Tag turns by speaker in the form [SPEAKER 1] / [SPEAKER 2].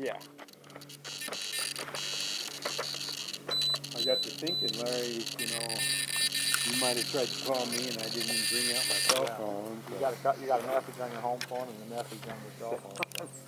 [SPEAKER 1] Yeah. I got to thinking, Larry, you know, you might have tried to call me and I didn't even bring out my cell phone.
[SPEAKER 2] Yeah.
[SPEAKER 1] You,
[SPEAKER 2] got a, you got a message on your home phone and a message on your cell phone.